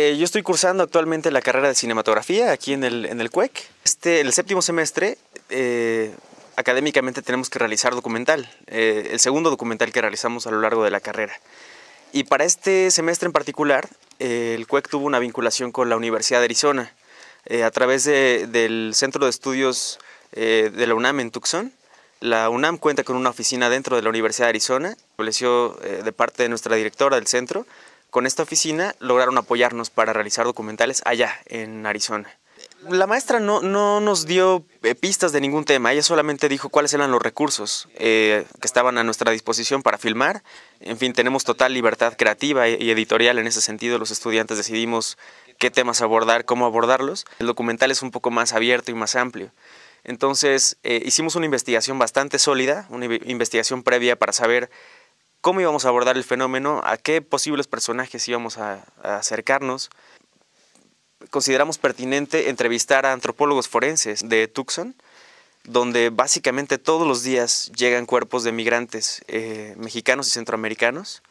Eh, yo estoy cursando actualmente la carrera de cinematografía aquí en el, en el CUEC. Este, el séptimo semestre, eh, académicamente tenemos que realizar documental, eh, el segundo documental que realizamos a lo largo de la carrera. Y para este semestre en particular, el CUEC tuvo una vinculación con la Universidad de Arizona a través del Centro de Estudios de la UNAM en Tucson la UNAM cuenta con una oficina dentro de la Universidad de Arizona, estableció de parte de nuestra directora del centro con esta oficina lograron apoyarnos para realizar documentales allá, en Arizona. La maestra no, no nos dio eh, pistas de ningún tema, ella solamente dijo cuáles eran los recursos eh, que estaban a nuestra disposición para filmar. En fin, tenemos total libertad creativa y editorial en ese sentido, los estudiantes decidimos qué temas abordar, cómo abordarlos. El documental es un poco más abierto y más amplio. Entonces, eh, hicimos una investigación bastante sólida, una investigación previa para saber cómo íbamos a abordar el fenómeno, a qué posibles personajes íbamos a, acercarnos. Consideramos pertinente entrevistar a antropólogos forenses de Tucson, donde básicamente todos los días llegan cuerpos de migrantes eh, mexicanos y centroamericanos.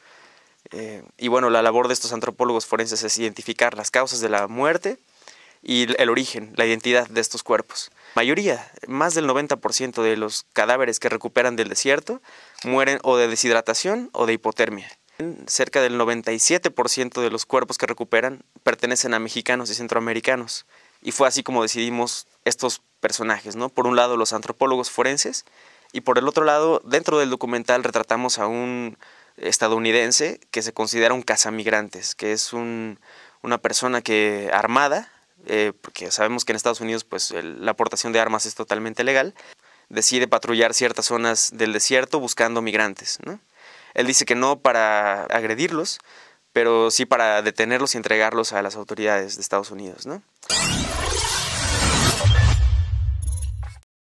Eh, y bueno, la labor de estos antropólogos forenses es identificar las causas de la muerte y el origen, la identidad de estos cuerpos. Mayoría, más del 90% de los cadáveres que recuperan del desierto mueren o de deshidratación o de hipotermia. Cerca del 97% de los cuerpos que recuperan pertenecen a mexicanos y centroamericanos. Y fue así como decidimos estos personajes, ¿no? Por un lado los antropólogos forenses y por el otro lado, dentro del documental retratamos a un estadounidense que se considera un cazamigrantes, que es una persona que armada, eh, porque sabemos que en Estados Unidos pues la aportación de armas es totalmente legal, decide patrullar ciertas zonas del desierto buscando migrantes. Él dice que no para agredirlos, pero sí para detenerlos y entregarlos a las autoridades de Estados Unidos.